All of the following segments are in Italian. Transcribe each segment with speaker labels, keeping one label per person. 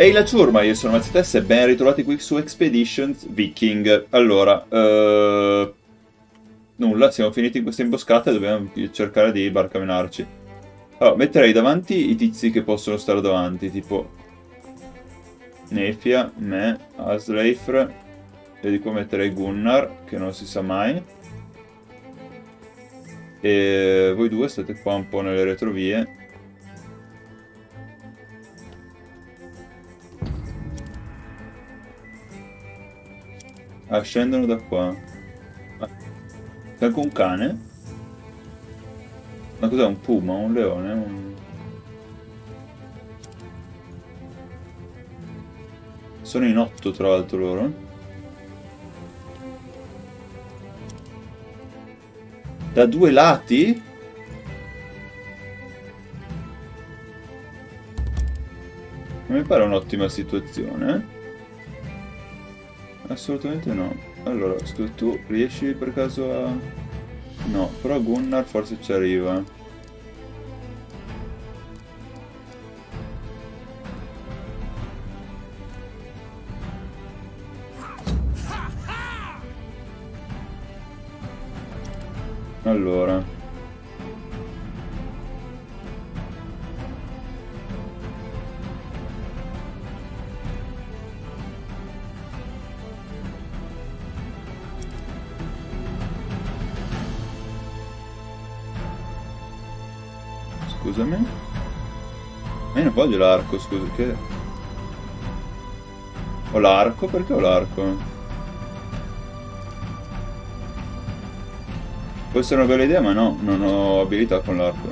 Speaker 1: Ehi la ciurma, io sono Mazzatessa e ben ritrovati qui su Expeditions Viking. Allora, uh, nulla, siamo finiti in questa imboscata e dobbiamo cercare di barcamenarci. Allora, metterei davanti i tizi che possono stare davanti, tipo Nefia, me, Asleifr, e di qua metterei Gunnar, che non si sa mai. E voi due state qua un po' nelle retrovie Ah, scendono da qua. Ah. C'è anche un cane? Ma cos'è? Un puma? Un leone? Un... Sono in otto tra l'altro loro. Da due lati? Non mi pare un'ottima situazione, eh? Assolutamente no. Allora, scusa, tu riesci per caso a... No, però Gunnar forse ci arriva. Allora... scusami. Ma io non voglio l'arco, scusa, che... Ho l'arco? Perché ho l'arco? Può essere una bella idea, ma no, non ho abilità con l'arco.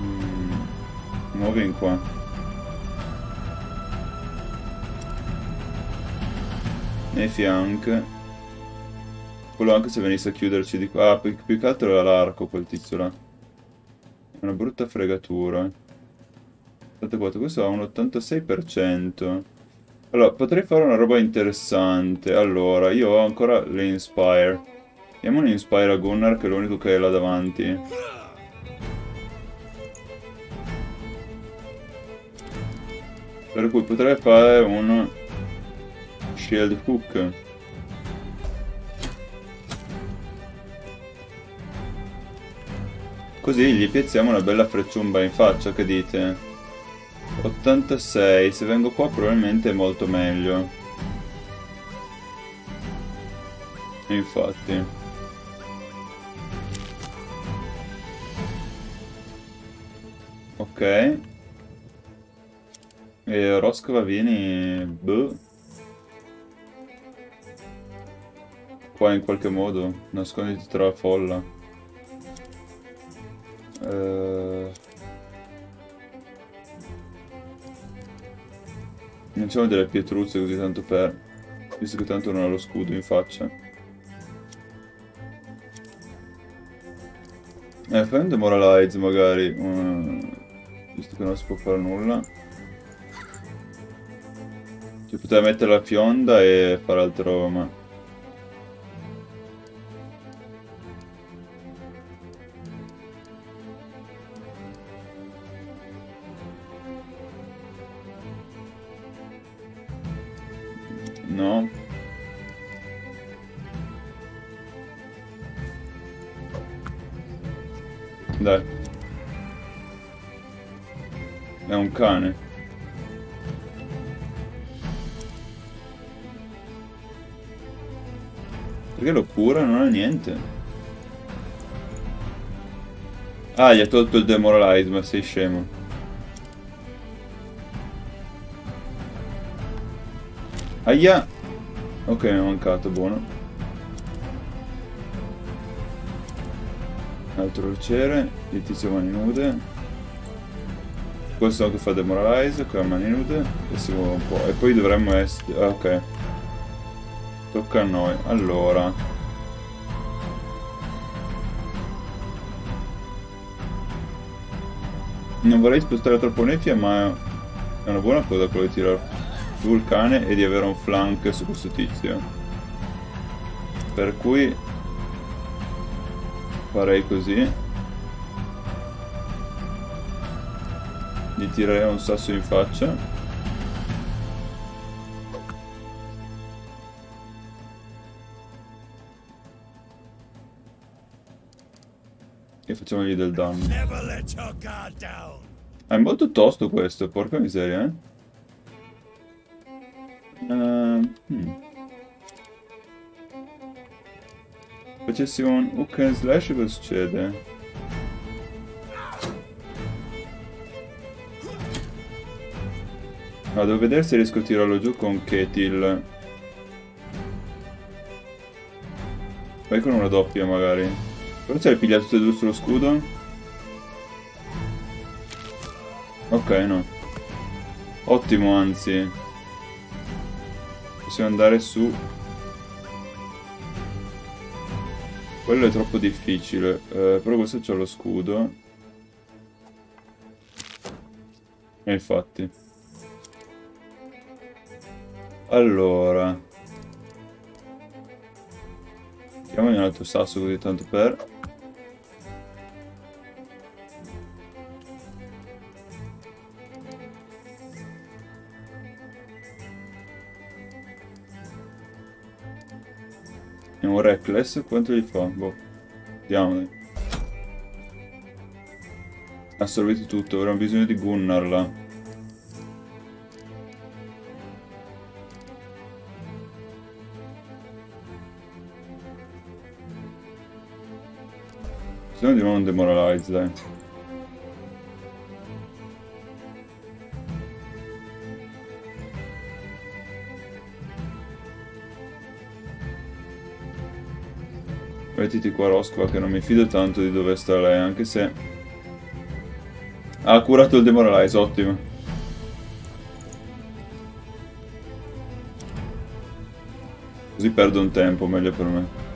Speaker 1: Mm, muovi in qua. Nei fianchi. Quello anche se venisse a chiuderci di qua. Ah, più, più che altro era l'arco quel tizio là. È una brutta fregatura. 84, questo ha un 86%. Allora, potrei fare una roba interessante. Allora, io ho ancora le Inspire. Diamo un Inspire a Gunnar che è l'unico che è là davanti. Per cui potrei fare un Shield Hook. Così gli piazziamo una bella frecciumba in faccia, che dite? 86, se vengo qua probabilmente è molto meglio. Infatti. Ok. E Roscova vieni... Boh. Qua in qualche modo. Nasconditi tra la folla. Uh... Lanciamo delle pietruzze così tanto per... Visto che tanto non ha lo scudo in faccia. Eh, fai un demoralize magari. Uh, visto che non si può fare nulla. Cioè poteva mettere la fionda e fare altro, ma... È un cane. Perché lo cura? Non ha niente. Ah, gli ha tolto il demoralize, ma sei scemo. Aia! Ok, mi è mancato, buono. Altro crociere, il tizio mani nude. Questo che fa demoralize, qua mani nude. E si muove un po'. E poi dovremmo essere... Ah, ok. Tocca a noi. Allora... Non vorrei spostare troppo nefia, ma è una buona cosa quello di tirare vulcane e di avere un flank su questo tizio per cui farei così Gli tirerei un sasso in faccia. E facciamogli del danno. È molto tosto questo, porca miseria, eh. Uh, hmm. Facessi un hook and slash cosa succede? Ah, devo vedere se riesco a tirarlo giù con Ketil. Vai con una doppia magari. Però ce l'hai pigliato tutte e due sullo scudo? Ok, no. Ottimo, anzi. Possiamo andare su. Quello è troppo difficile. Eh, però questo c'ha lo scudo. E infatti. Allora. Chiamami un altro sasso così tanto per... È un reckless, quanto gli fa? Boh. Vediamo. Assorbito tutto, abbiamo bisogno di Gunnar no di un demoralize, dai. Mettiti qua Rosqua che non mi fido tanto di dove sta lei, anche se... Ha curato il demoralize, ottimo. Così perdo un tempo, meglio per me.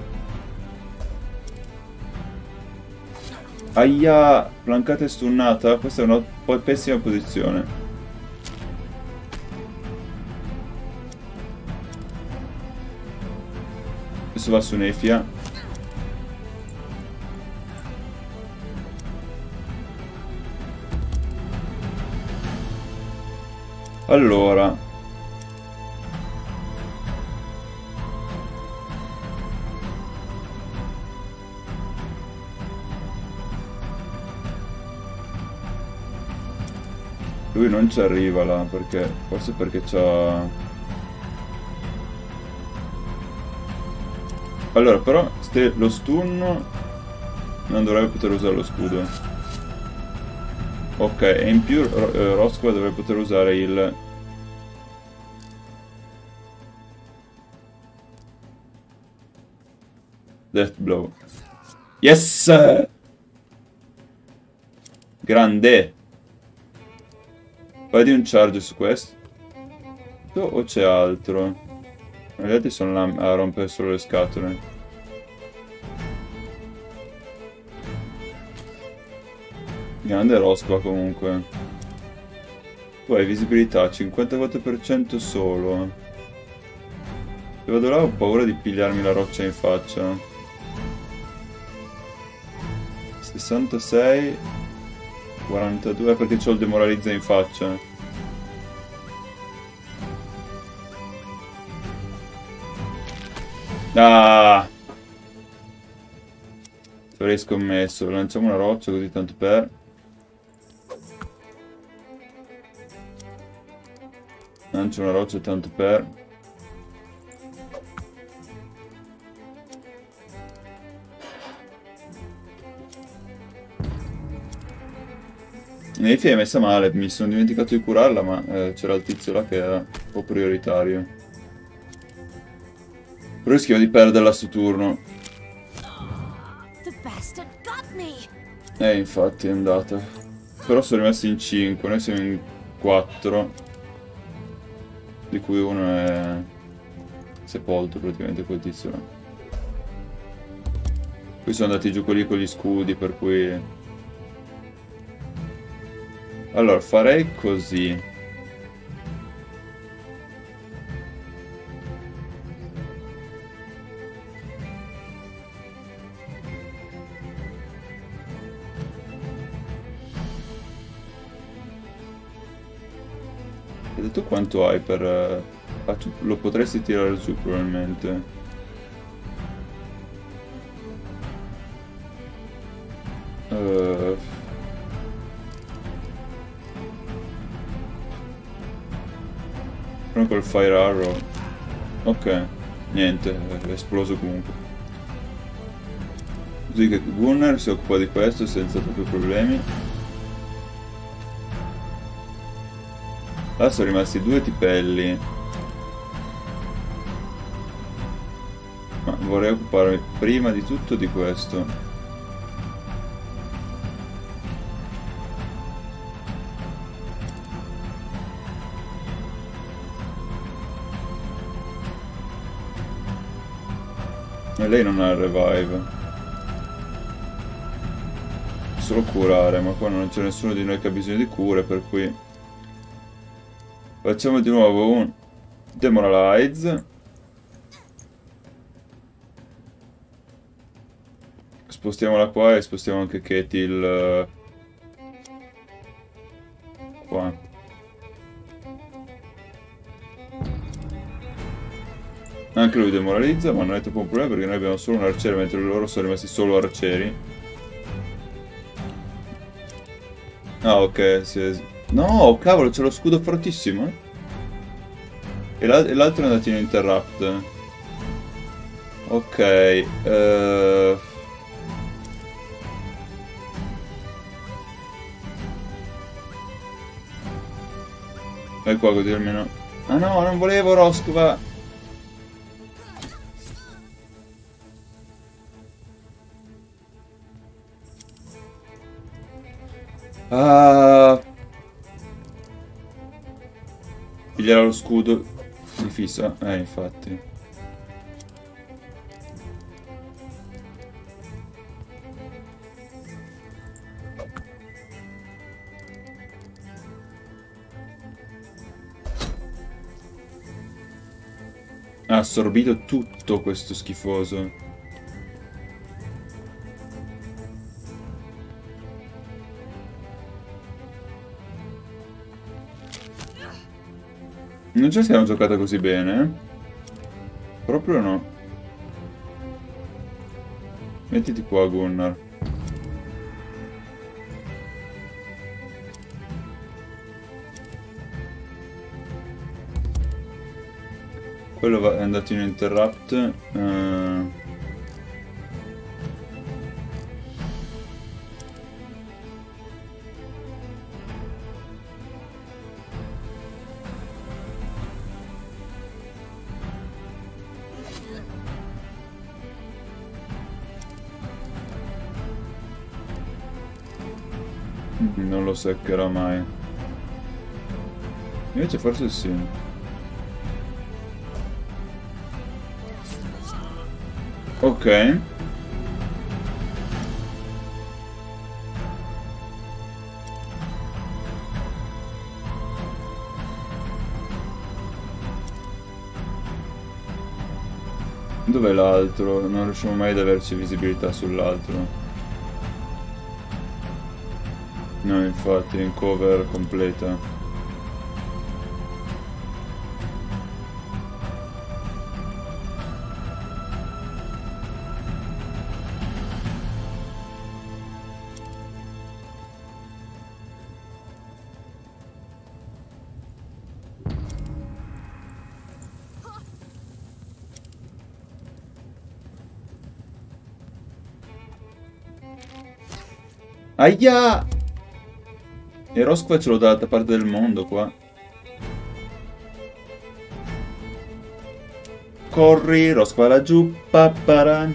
Speaker 1: Aia, plancata e stunnata. Questa è una pessima posizione. Adesso va su Nefia. Allora, Lui non ci arriva là, perché... Forse perché c'ha... Allora, però lo stun non dovrebbe poter usare lo scudo. Ok, e in più uh, Roscoe dovrebbe poter usare il... Death Blow. Yes! Grande! Fai di un charge su questo. O c'è altro? Gli altri sono a rompere solo le scatole. Grande rospa comunque. Poi visibilità 54% solo. Se vado là ho paura di pigliarmi la roccia in faccia. 66 42 perché c'ho il demoralizza in faccia. Ah! Avrei scommesso. Lanciamo una roccia così tanto per... Lancio una roccia tanto per... Nefi è messa male, mi sono dimenticato di curarla, ma eh, c'era il tizio là che era un po' prioritario. Però rischiamo di perderla su turno. Eh, infatti è andata. Però sono rimasti in 5, noi siamo in 4. Di cui uno è sepolto praticamente quel tizio. Poi sono andati giù quelli con gli scudi, per cui allora, farei così. Detto quanto hai per... eh, ah, lo potresti tirare su probabilmente. Uh, Però col fire arrow. Ok, niente, è esploso comunque. Così che Gunnar si occupa di questo senza troppi problemi. Là sono rimasti due tipelli. Ma vorrei occuparmi prima di tutto di questo. E lei non ha il revive. Solo curare, ma qua non c'è nessuno di noi che ha bisogno di cure, per cui... Facciamo di nuovo un Demoralize. Spostiamola qua e spostiamo anche Ketil eh, qua. Anche lui demoralizza, ma non è troppo un problema perché noi abbiamo solo un arciere mentre loro sono rimasti solo arcieri. Ah, ok, si è... No, cavolo, c'è lo scudo fortissimo. E l'altro è andato in interrupt. Ok, eh... Vai qua così almeno... Ah no, non volevo Roscova! Ah... Pigliare lo scudo di fissa. Eh, infatti. Ha assorbito tutto questo schifoso. Non ci siamo giocata così bene. Proprio no. Mettiti qua, Gunnar. Quello è andato in interrupt. Uh... lo seccherà mai. Invece forse sì. Ok. Dov'è l'altro? Non riusciamo mai ad averci visibilità sull'altro. No, infatti, in cover completa. Aia! E Rosqua ce l'ho dall'altra parte del mondo qua. Corri, Rosqua laggiù, papparan.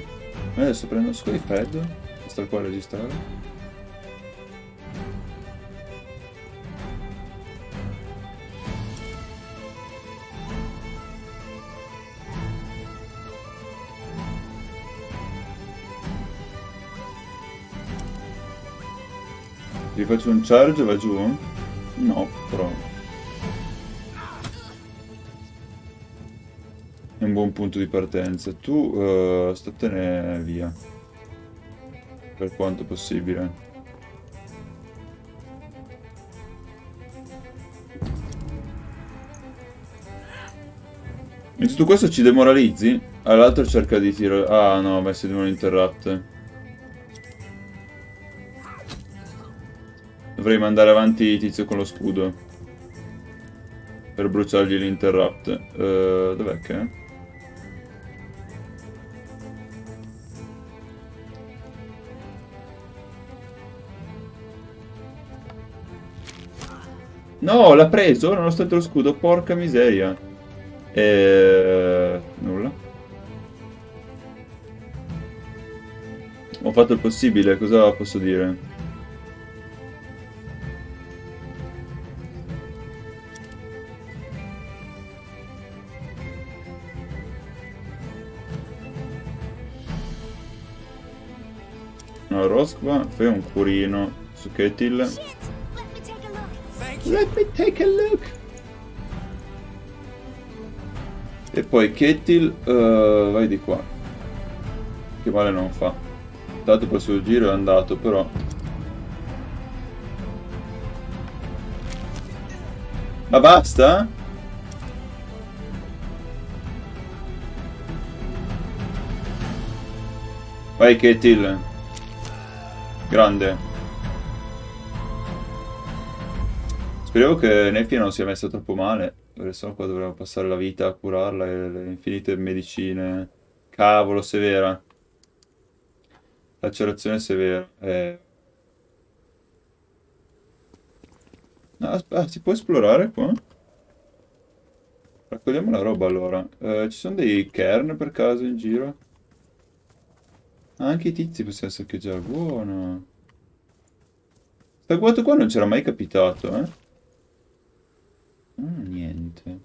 Speaker 1: Adesso prendo scudo di freddo. Sto qua a registrare. Gli faccio un charge e va giù? No, però... È un buon punto di partenza. Tu uh, statene via. Per quanto possibile. In tutto questo ci demoralizzi? All'altro cerca di tirare... Ah no, ma si devono interrupt. Dovrei mandare avanti tizio con lo scudo. Per bruciargli l'interrupt. Uh, Dov'è che è? No, l'ha preso nonostante lo scudo, porca miseria. E... Nulla. Ho fatto il possibile, cosa posso dire? No, Rosqua, fai un curino su Ketil. Let me take a look. E poi Kettil, uh, vai di qua. Che male non fa. Tanto poi sul giro è andato, però... Ma basta? Vai Kettil. Grande. Speriamo che Neppia non sia messa troppo male, sennò qua dovremmo passare la vita a curarla e le infinite medicine. Cavolo, severa. Lacerazione severa. Eh. Ah, ah, si può esplorare qua? Raccogliamo la roba allora. Eh, ci sono dei kern per caso in giro? Anche i tizi possiamo saccheggiare. Buono. Sta guato qua non c'era mai capitato, eh? Mm, niente.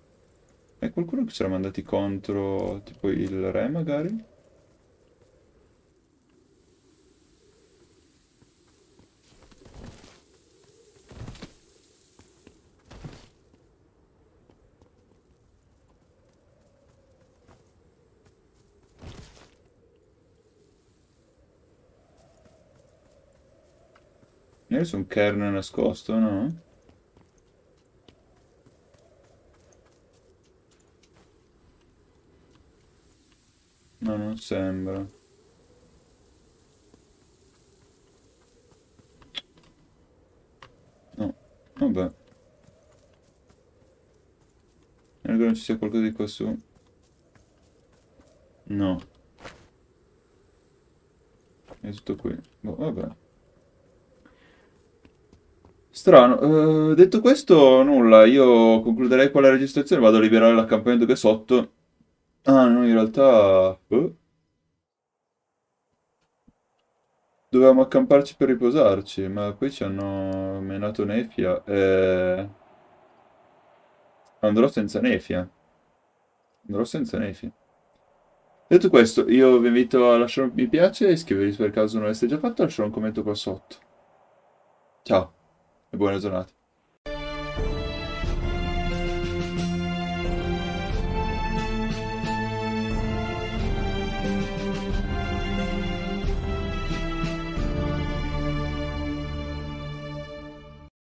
Speaker 1: È qualcuno che ci era mandati contro, tipo il re magari? Sono un kern nascosto, no? No, non sembra. No, vabbè. Che non ci sia qualcosa di qua su. No. È tutto qui. Boh, vabbè. Strano. Uh, detto questo, nulla. Io concluderei qua la registrazione. Vado a liberare l'accampamento che è sotto. Ah, no, in realtà... boh. Dovevamo accamparci per riposarci, ma poi ci hanno menato Nefia e... Andrò senza Nefia. Andrò senza Nefia. Detto questo, io vi invito a lasciare un mi piace iscrivervi per caso non l'aveste già fatto, lasciare un commento qua sotto. Ciao e buona giornata.